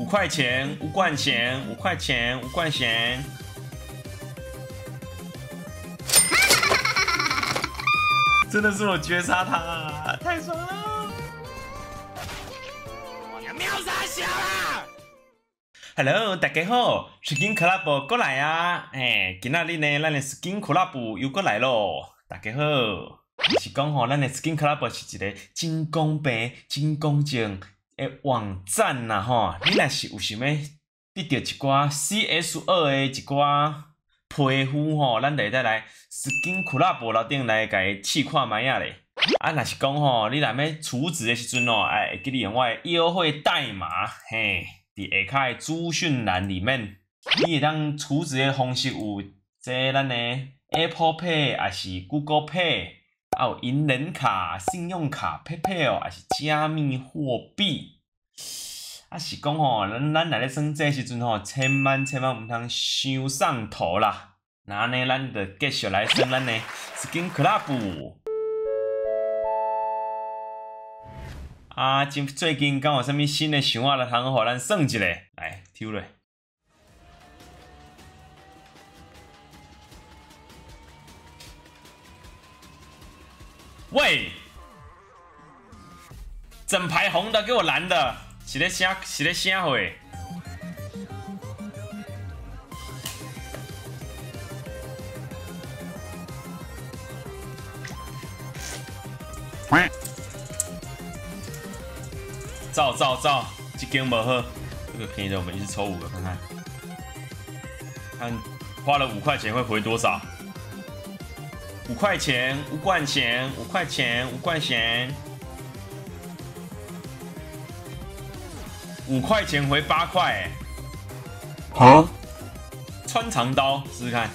五块钱，五罐钱，五块钱，五罐钱。真的是我绝杀他，啊，太爽了！我要秒杀小啦！Hello，大家好，Skin Club 过来啊！哎，今仔日呢，咱的 Skin Club 又过来咯。大家好，是讲吼，咱的 Skin Club 是一个真公平、真公正。诶，网站呐吼，你若是有想要得到一寡 CS 二的一寡皮肤吼，咱会再来 Skin Club 内顶来甲伊试看卖啊咧。啊，若是讲吼，你若要储值的时阵哦，哎，会记得用我的优惠代码，嘿，伫下骹的资讯栏里面，你会当储值的方式有即咱的 Apple Pay 还是 Google Pay。啊，有银联卡、信用卡、PayPal，还是加密货币？啊，是讲吼，咱咱来咧算这时阵吼，千万千万毋通伤上头啦。那呢，咱就继续来算咱的 Skin Club。啊，今最近敢有啥物新的想法来通互咱算一下？来，抽嘞。喂，整排红的给我蓝的，是咧啥？是咧啥货？造造造，这根不好，这个便宜的我们一次抽五个看看，看花了五块钱会回多少。五块钱，五块钱，五块钱，五块钱，五块钱回八块，好，穿长刀试试看。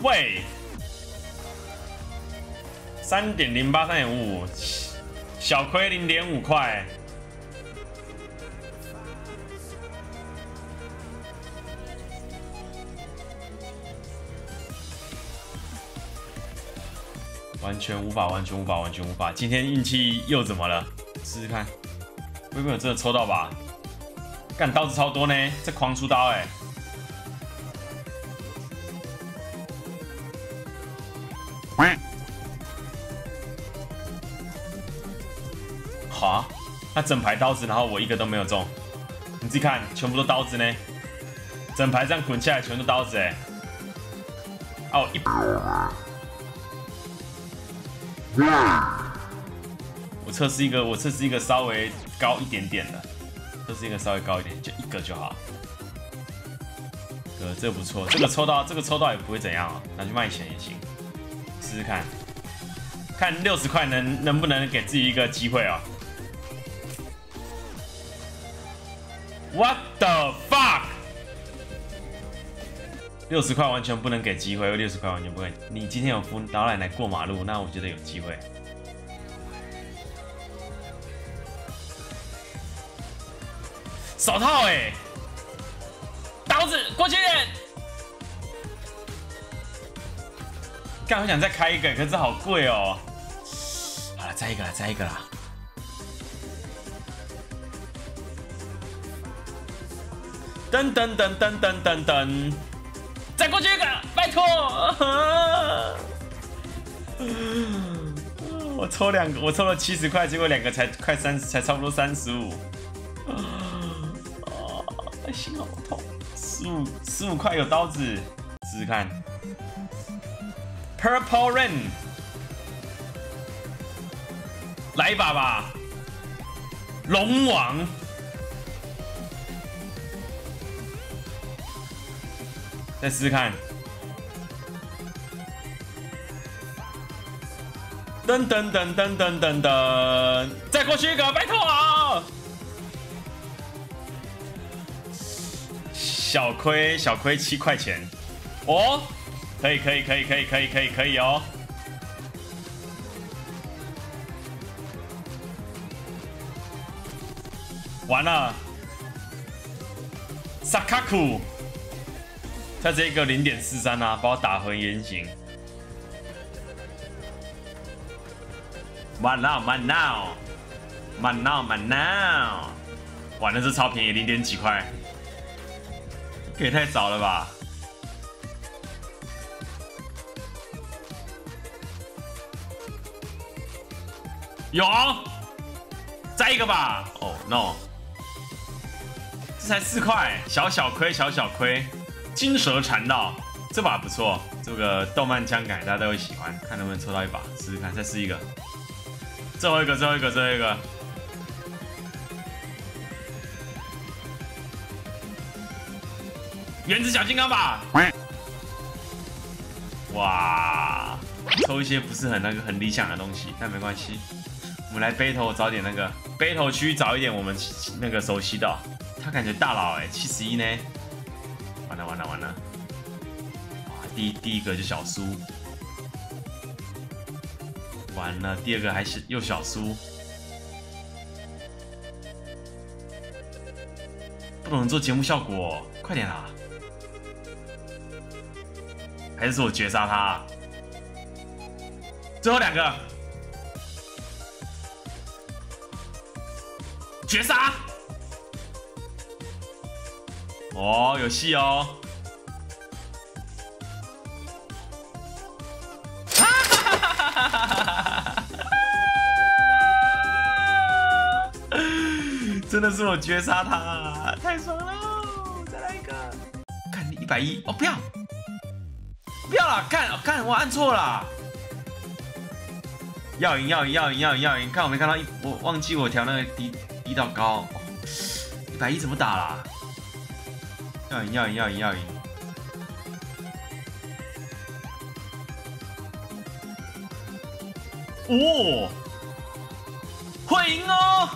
喂，三点零八，三点五五，小亏零点五块。完全无法，完全无法，完全无法！今天运气又怎么了？试试看，会不会有真的抽到吧？干刀子超多呢，这狂出刀哎！好，他整排刀子，然后我一个都没有中。你自己看，全部都刀子呢，整排这样滚下来，全都刀子哎！哦，一。我测试一个，我测试一个稍微高一点点的，测试一个稍微高一点，就一个就好。哥，这不错，这个抽到，这个抽到也不会怎样啊，拿去卖钱也行，试试看，看六十块能能不能给自己一个机会啊？What the fuck？六十块完全不能给机会，六十块完全不会。你今天有扶老奶奶过马路，那我觉得有机会。手套哎，刀子过去。刚好想再开一个，可是好贵哦。好了，再一个了，再一个了。噔噔噔噔噔噔噔。再过去一个，拜托！我抽两个，我抽了七十块，结果两个才快三十，才差不多三十五。啊，心好痛！十五十五块有刀子，试试看。Purple Rain，来一把吧，龙王。再试试看，噔噔噔噔噔噔噔，再过去一个，拜托啊！小亏小亏七块钱，哦，可以可以可以可以可以可以可以哦，完了，萨卡库。他这个零点四三啊，把我打回原形。慢闹慢闹，慢闹慢闹，玩的是超便宜，零点几块，给太少了吧？有，再一个吧。哦，no，这才四块，小小亏，小小亏。金蛇缠绕，这把不错，这个动漫枪感大家都会喜欢，看能不能抽到一把，试试看，再试一个。最后一个，最后一个，最后一个。原子小金刚吧。喂哇，抽一些不是很那个很理想的东西，但没关系。我们来背头找点那个背头区找一点我们那个熟悉的，他感觉大佬哎，七十一呢，完了完了完了，哇，第第一个就小苏，完了第二个还是又小苏，不能做节目效果，快点啊，还是我绝杀他，最后两个。绝杀！哦，有戏哦！哈哈哈哈哈哈！真的是我绝杀他，太爽了！再来一个，看一百一哦，不要，不要了，干干，我按错了。要赢要赢要赢要赢要赢！看我没看到一，我忘记我调那个低。低到高，一百一怎么打啦？要赢要赢要赢要赢！哦，会赢哦！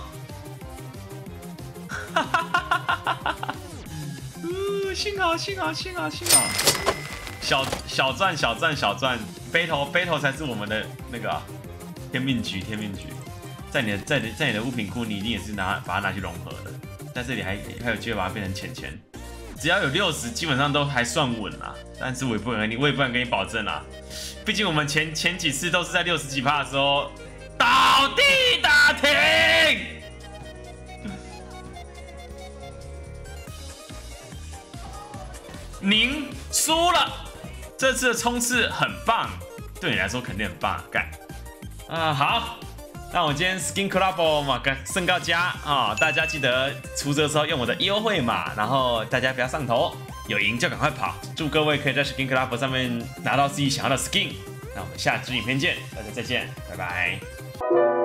哈哈哈哈哈哈！呜，幸好幸好幸好幸好！小小赚小赚小赚，背头背头才是我们的那个天命局天命局。在你的在你在你的物品库，你一定也是拿把它拿去融合的。在这里还还有机会把它变成钱钱，只要有六十，基本上都还算稳啦。但是我也不能跟你，我也不能跟你保证啦。毕竟我们前前几次都是在六十几趴的时候倒地打停。您输了，这次的冲刺很棒，对你来说肯定很棒，干啊好。那我今天 Skin Club 嘛，跟升高加啊，大家记得出车的时候用我的优惠码，然后大家不要上头，有赢就赶快跑。祝各位可以在 Skin Club 上面拿到自己想要的 Skin。那我们下支影片见，大家再见，拜拜。